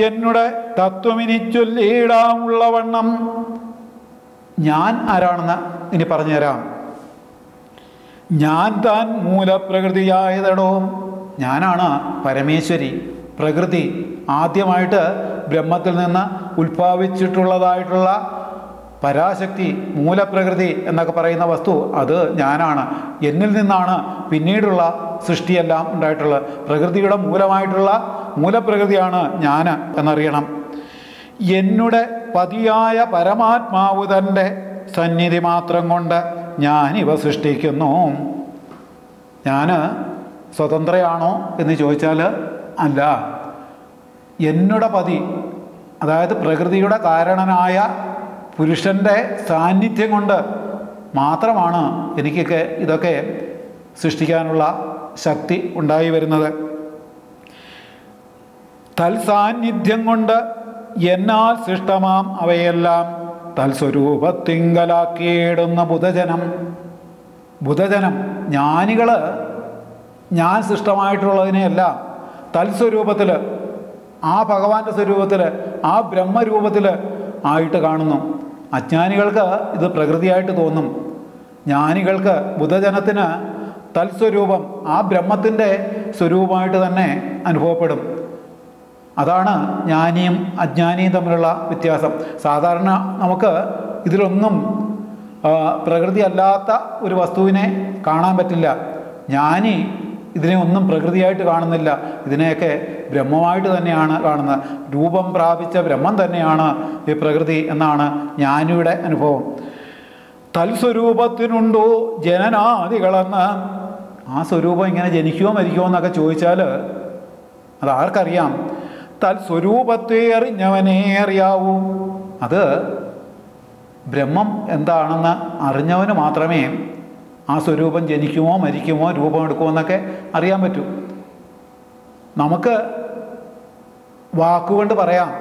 എന്നുടെ തത്വമിനി ചൊല്ലിയിടാമുള്ളവണ്ണം ഞാൻ ആരാണെന്ന് ഇനി പറഞ്ഞുതരാം. ഞാൻ താൻ മൂലപ്രകൃതിയായതടോ. ഞാനാണ് പരമേശ്വരി. പ്രകൃതി ആദ്യമായിട്ട് ബ്രഹ്മത്തിൽ നിന്ന് ഉത്ഭാവിച്ചിട്ടുള്ളതായിട്ടുള്ള പരാശക്തി മൂലപ്രകൃതി എന്നൊക്കെ പറയുന്ന വസ്തു അത് ഞാനാണ്. എന്നിൽ നിന്നാണ് പിന്നീടുള്ള സൃഷ്ടിയെല്ലാം ഉണ്ടായിട്ടുള്ളത്. പ്രകൃതിയുടെ മൂലമായിട്ടുള്ള മൂലപ്രകൃതിയാണ് ഞാൻ എന്നറിയണം. എന്നുടെ പതിയായ പരമാത്മാവ് തന്റെ സന്നിധി മാത്രം കൊണ്ട് ഞാൻ ഇവ സൃഷ്ടിക്കുന്നു. ഞാൻ സ്വതന്ത്രയാണോ എന്ന് ചോദിച്ചാൽ അല്ല. എന്നുടെ പതി അതായത് പ്രകൃതിയുടെ കാരണനായ പുരുഷന്റെ സാന്നിധ്യം കൊണ്ട് മാത്രമാണ് എനിക്കൊക്കെ ഇതൊക്കെ സൃഷ്ടിക്കാനുള്ള ശക്തി ഉണ്ടായി വരുന്നത്. തൽസാന്നിധ്യം കൊണ്ട് എന്നാൽ സൃഷ്ടമാം അവയെല്ലാം. തൽസ്വരൂപത്തിങ്കലാക്കിയിടുന്ന ബുധജനം. ബുധജനം ജ്ഞാനികൾ ഞാൻ സൃഷ്ടമായിട്ടുള്ളതിനെയെല്ലാം. തൽസ്വരൂപത്തിൽ ആ ഭഗവാന്റെ സ്വരൂപത്തിൽ ആ ബ്രഹ്മരൂപത്തിൽ ആയിട്ട് കാണുന്നു. അജ്ഞാനികൾക്ക് ഇത് പ്രകൃതിയായിട്ട് തോന്നും. ജ്ഞാനികൾക്ക് ബുധജനത്തിന് തൽസ്വരൂപം ആ ബ്രഹ്മത്തിന്റെ സ്വരൂപമായിട്ട് തന്നെ അനുഭവപ്പെടും. അതാണ് ജ്ഞാനിയും അജ്ഞാനിയും തമ്മിലുള്ള വ്യത്യാസം. സാധാരണ നമുക്ക് ഇതിലൊന്നും പ്രകൃതി അല്ലാത്ത ഒരു വസ്തുവിനെ കാണാൻ പറ്റില്ല. ജ്ഞാനി ഇതിനെ ഒന്നും പ്രകൃതിയായിട്ട് കാണുന്നില്ല. ഇതിനെയൊക്കെ ബ്രഹ്മമായിട്ട് തന്നെയാണ് കാണുന്നത്. രൂപം പ്രാപിച്ച ബ്രഹ്മം തന്നെയാണ് ഈ പ്രകൃതി എന്നാണ് ജ്ഞാനിയുടെ അനുഭവം. തൽസ്വരൂപത്തിനുണ്ടോ ജനനാദികളെന്ന്? ആ സ്വരൂപം ഇങ്ങനെ ജനിക്കുമോ മരിക്കുമോ എന്നൊക്കെ ചോദിച്ചാൽ അത് ആർക്കറിയാം തൽസ്വരൂപത്തെ അറിഞ്ഞവനേ അറിയാവൂ. അത് ബ്രഹ്മം എന്താണെന്ന് അറിഞ്ഞവന് മാത്രമേ ആ സ്വരൂപം ജനിക്കുമോ മരിക്കുമോ രൂപമെടുക്കുമോ എന്നൊക്കെ അറിയാൻ പറ്റൂ. നമുക്ക് വാക്കുകൊണ്ട് പറയാം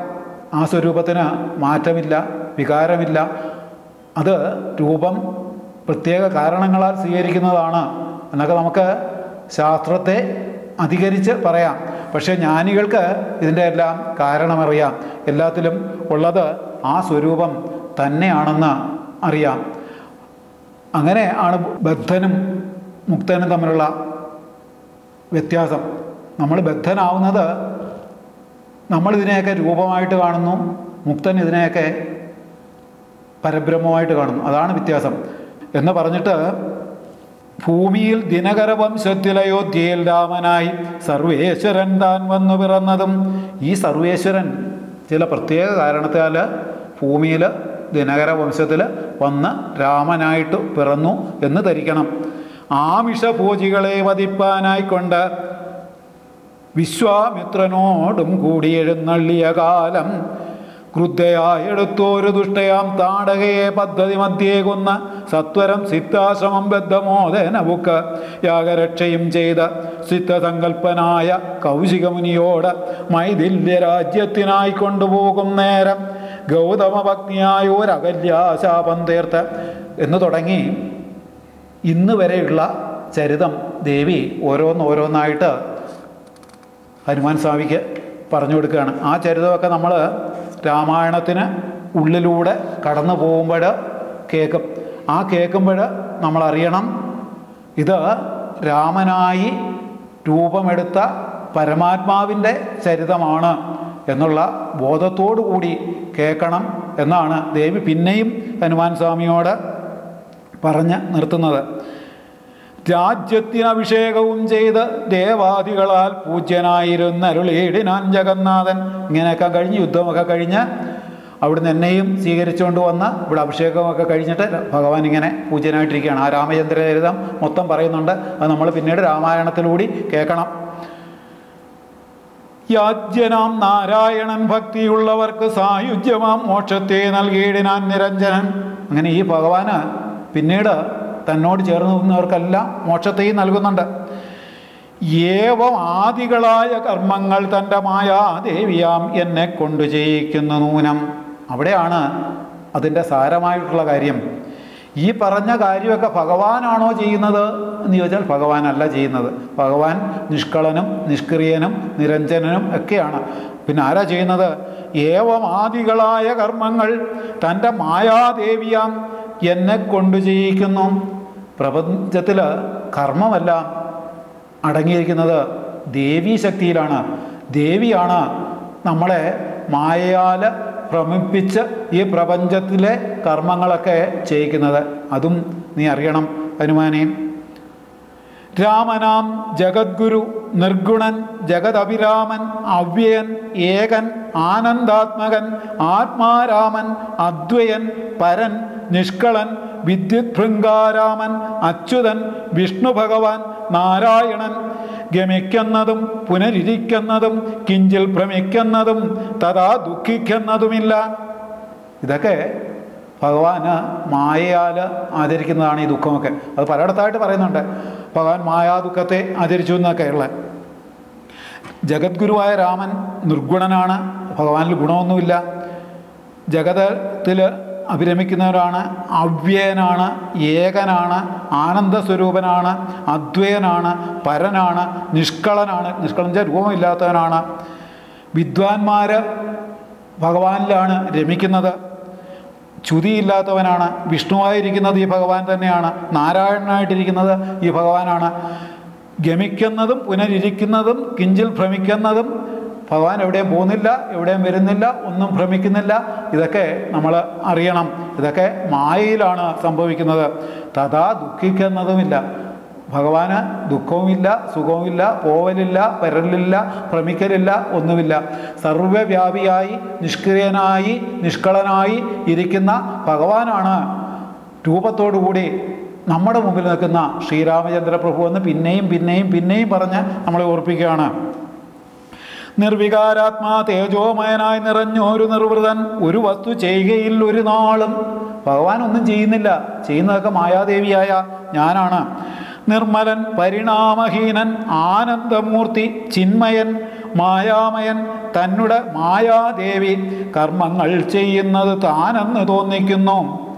ആ സ്വരൂപത്തിന് മാറ്റമില്ല വികാരമില്ല. അത് രൂപം പ്രത്യേക കാരണങ്ങളാൽ സ്വീകരിക്കുന്നതാണ് എന്നൊക്കെ നമുക്ക് ശാസ്ത്രത്തെ അധികരിച്ച് പറയാം. പക്ഷേ ജ്ഞാനികൾക്ക് ഇതിന്റെ എല്ലാം കാരണമറിയാം. എല്ലാത്തിലും ഉള്ളത് ആ സ്വരൂപം തന്നെയാണെന്ന് അറിയാം. അങ്ങനെ ആണ് ബദ്ധനും മുക്തനും തമ്മിലുള്ള വ്യത്യാസം. നമ്മൾ ബദ്ധനാവുന്നത് നമ്മൾ ഇതിനെയൊക്കെ രൂപമായിട്ട് കാണുന്നു മുക്തൻ ഇതിനെയൊക്കെ പരബ്രഹ്മമായിട്ട് കാണുന്നു. അതാണ് വ്യത്യാസം. എന്ന് പറഞ്ഞിട്ട് ഭൂമിയിൽ ദിനകരവംശത്തിലയോധ്യയിൽ രാമനായി സർവേശ്വരൻ താൻ വന്നു പിറന്നതും. ഈ സർവേശ്വരൻ ചില പ്രത്യേക കാരണത്താൽ ഭൂമിയിൽ ദിനകര വംശത്തിൽ വന്ന് രാമനായിട്ട് പിറന്നു എന്ന് ധരിക്കണം. ആമിഷഭോജികളെ വധിപ്പാനായിക്കൊണ്ട് വിശ്വാമിത്രനോടും കൂടി എഴുന്നള്ളിയ കാലം ക്രുദ്ധയായെടുത്തോരു ദുഷ്ടയാം താടകയെ പദ്ധതി മധ്യേ കൊന്ന സത്വരം സിദ്ധാശ്രമം ബദ്ധമോദനവുക്ക് യാഗരക്ഷയും ചെയ്ത സിദ്ധസങ്കൽപ്പനായ കൗശികമുനിയോട് മൈഥില്യ രാജ്യത്തിനായി കൊണ്ടുപോകും നേരം ഗൗതമ ഭക്തിയായ ഒരകല്യാശാപം തീർത്ത് എന്ന് തുടങ്ങി ഇന്ന് വരെയുള്ള ചരിതം ദേവി ഓരോന്നോരോന്നായിട്ട് ഹനുമാൻ സ്വാമിക്ക് പറഞ്ഞു കൊടുക്കുകയാണ്. ആ ചരിതമൊക്കെ നമ്മൾ രാമായണത്തിന് ഉള്ളിലൂടെ കടന്നു പോകുമ്പോൾ കേൾക്കും. ആ കേൾക്കുമ്പോൾ നമ്മളറിയണം ഇത് രാമനായി രൂപമെടുത്ത പരമാത്മാവിന്റെ ചരിതമാണ്. എന്നുള്ള ബോധത്തോടു കൂടി കേൾക്കണം എന്നാണ് ദേവി പിന്നെയും ഹനുമാൻ സ്വാമിയോട് പറഞ്ഞ് നിർത്തുന്നത്. രാജ്യത്തിനഭിഷേകവും ചെയ്ത് ദേവാദികളാൽ പൂജ്യനായിരുന്ന അരുളീടിനാൻ ജഗന്നാഥൻ ഇങ്ങനെയൊക്കെ കഴിഞ്ഞ് യുദ്ധമൊക്കെ കഴിഞ്ഞ് അവിടുന്ന് എന്നെയും സ്വീകരിച്ചുകൊണ്ട് വന്ന് ഇവിടെ അഭിഷേകമൊക്കെ കഴിഞ്ഞിട്ട് ഭഗവാൻ ഇങ്ങനെ പൂജ്യനായിട്ടിരിക്കുകയാണ്. ആ രാമചന്ദ്രചരിതം മൊത്തം പറയുന്നുണ്ട്. അത് നമ്മൾ പിന്നീട് രാമായണത്തിലൂടി കേൾക്കണം. യാജ്യനാം നാരായണൻ ഭക്തിയുള്ളവർക്ക് സായുജ്യമാം മോക്ഷത്തെ നൽകിയിടിനാൻ നിരഞ്ജനൻ. അങ്ങനെ ഈ ഭഗവാന് പിന്നീട് തന്നോട് ചേർന്ന് നിന്നവർക്കെല്ലാം മോക്ഷത്തെയും നൽകുന്നുണ്ട്. ഏവം ആദികളായ കർമ്മങ്ങൾ തന്റെ മായാദേവിയാം എന്നെ കൊണ്ടു ചെയ്യിക്കുന്ന നൂനം. അവിടെയാണ് അതിന്റെ സാരമായിട്ടുള്ള കാര്യം. ഈ പറഞ്ഞ കാര്യമൊക്കെ ഭഗവാനാണോ ചെയ്യുന്നത് എന്ന് ചോദിച്ചാൽ ഭഗവാനല്ല ചെയ്യുന്നത്. ഭഗവാൻ നിഷ്കളനും നിഷ്ക്രിയനും നിരഞ്ജനനും ഒക്കെയാണ്. പിന്നെ ആരാ ചെയ്യുന്നത്? ഏവമാദികളായ കർമ്മങ്ങൾ തന്റെ മായാദേവിയാം എന്നെ കൊണ്ടു ചെയ്യിക്കുന്നു. പ്രപഞ്ചത്തിൽ കർമ്മമല്ല അടങ്ങിയിരിക്കുന്നത്. ദേവീശക്തിയിലാണ്. ദേവിയാണ് നമ്മളെ മായയാൽ ഭ്രമിപ്പിച്ച് ഈ പ്രപഞ്ചത്തിലെ കർമ്മങ്ങളൊക്കെ ചെയ്യിക്കുന്നത്. അതും നീ അറിയണം ഹനുമാനെ. രാമനാം ജഗദ്ഗുരു നിർഗുണൻ ജഗദഭിരാമൻ അവ്യയൻ ഏകൻ ആനന്ദാത്മകൻ ആത്മാരാമൻ അദ്വയൻ പരൻ നിഷ്കളൻ വിദ്യുത് ഭൃംഗാരാമൻ അച്യുതൻ വിഷ്ണു ഭഗവാൻ നാരായണൻ ഗമിക്കുന്നതും പുനരിരിക്കുന്നതും കിഞ്ചിൽ ഭ്രമിക്കുന്നതും തഥാ ദുഃഖിക്കുന്നതുമില്ല. ഇതൊക്കെ ഭഗവാന് മായയാൽ ആചരിക്കുന്നതാണ് ഈ ദുഃഖമൊക്കെ. അത് പലയിടത്തായിട്ട് പറയുന്നുണ്ട്. ഭഗവാൻ മായാ ദുഃഖത്തെ ആചരിച്ചു എന്നൊക്കെ ഉള്ള ജഗദ്ഗുരുവായ രാമൻ നിർഗുണനാണ്. ഭഗവാനിൽ ഗുണമൊന്നുമില്ല. ജഗതത്തിൽ അഭിരമിക്കുന്നവരാണ് അവ്യയനാണ് ഏകനാണ് ആനന്ദസ്വരൂപനാണ് അദ്വയനാണ് പരനാണ് നിഷ്കളനാണ്. നിഷ്കളൻ വെച്ചാൽ രൂപമില്ലാത്തവനാണ്. വിദ്വാൻമാർ ഭഗവാനിലാണ് രമിക്കുന്നത്. ചുതിയില്ലാത്തവനാണ് വിഷ്ണുവായിരിക്കുന്നത് ഈ ഭഗവാൻ തന്നെയാണ്. നാരായണനായിട്ടിരിക്കുന്നത് ഈ ഭഗവാനാണ്. ഗമിക്കുന്നതും പുനരിരിക്കുന്നതും കിഞ്ചിൽ ഭ്രമിക്കുന്നതും ഭഗവാൻ എവിടെയും പോകുന്നില്ല എവിടെയും വരുന്നില്ല ഒന്നും ഭ്രമിക്കുന്നില്ല. ഇതൊക്കെ നമ്മൾ അറിയണം. ഇതൊക്കെ മായയിലാണ് സംഭവിക്കുന്നത്. തഥാ ദുഃഖിക്കുന്നതുമില്ല. ഭഗവാന് ദുഃഖവുമില്ല സുഖവുമില്ല പോവലില്ല വരലില്ല ഭ്രമിക്കലില്ല ഒന്നുമില്ല. സർവവ്യാപിയായി നിഷ്ക്രിയനായി നിഷ്കളനായി ഇരിക്കുന്ന ഭഗവാനാണ്. രൂപത്തോടുകൂടി നമ്മുടെ മുമ്പിൽ നിൽക്കുന്ന ശ്രീരാമചന്ദ്ര പ്രഭു എന്ന് പിന്നെയും പിന്നെയും പിന്നെയും പറഞ്ഞ് നമ്മളെ ഓർപ്പിക്കുകയാണ്. നിർവികാരാത്മാ തേജോമയനായി നിറഞ്ഞൊരു നിർവൃതൻ ഒരു വസ്തു ചെയ്യുകയിൽ ഒരു നാളും ഭഗവാൻ ഒന്നും ചെയ്യുന്നില്ല. ചെയ്യുന്നതൊക്കെ മായാദേവിയായ ഞാനാണ്. നിർമ്മലൻ പരിണാമഹീനൻ ആനന്ദമൂർത്തി ചിന്മയൻ മായാമയൻ തന്നുടെ മായാദേവി. കർമ്മങ്ങൾ ചെയ്യുന്നത് താനെന്ന് തോന്നിക്കുന്നു.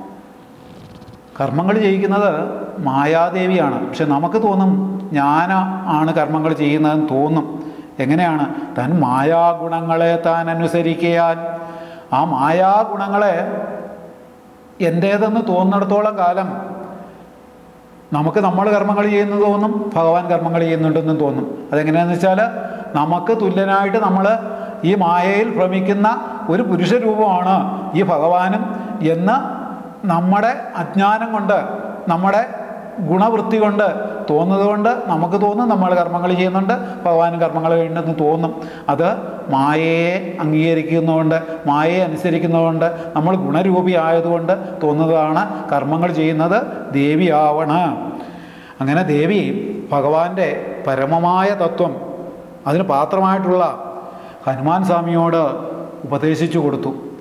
കർമ്മങ്ങൾ ചെയ്യിക്കുന്നത് മായാദേവിയാണ്. പക്ഷെ നമുക്ക് തോന്നും ഞാനാണ് കർമ്മങ്ങൾ ചെയ്യുന്നതെന്ന് തോന്നും. എങ്ങനെയാണ്? താൻ മായാഗുണങ്ങളെ താൻ അനുസരിക്കയാൽ. ആ മായാഗുണങ്ങളെ എന്റേതെന്ന് തോന്നിടത്തോളം കാലം നമുക്ക് നമ്മൾ കർമ്മങ്ങൾ ചെയ്യുന്നു തോന്നും ഭഗവാൻ കർമ്മങ്ങൾ ചെയ്യുന്നുണ്ടെന്നും തോന്നും. അതെങ്ങനെയാണെന്ന് വെച്ചാൽ നമുക്ക് തുല്യനായിട്ട് നമ്മൾ ഈ മായയിൽ ഭ്രമിക്കുന്ന ഒരു പുരുഷരൂപമാണ് ഈ ഭഗവാനും എന്ന് നമ്മുടെ അജ്ഞാനം കൊണ്ട് നമ്മുടെ ഗുണവൃത്തി കൊണ്ട് തോന്നുന്നത് കൊണ്ട് നമുക്ക് തോന്നും നമ്മൾ കർമ്മങ്ങൾ ചെയ്യുന്നുണ്ട് ഭഗവാനും കർമ്മങ്ങൾ ചെയ്യുന്നുണ്ടെന്ന് തോന്നും. അത് മായയെ അംഗീകരിക്കുന്നതുകൊണ്ട് മായയെ അനുസരിക്കുന്നതുകൊണ്ട് നമ്മൾ ഗുണരൂപി ആയതുകൊണ്ട് തോന്നുന്നതാണ് കർമ്മങ്ങൾ ചെയ്യുന്നത് ദേവിയാവണ. അങ്ങനെ ദേവി ഭഗവാന്റെ പരമമായ തത്വം അതിന് പാത്രമായിട്ടുള്ള ഹനുമാൻ സ്വാമിയോട് ഉപദേശിച്ചു കൊടുത്തു.